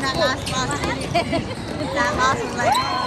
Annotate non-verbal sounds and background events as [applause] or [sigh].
that last boss. [laughs] that boss was like.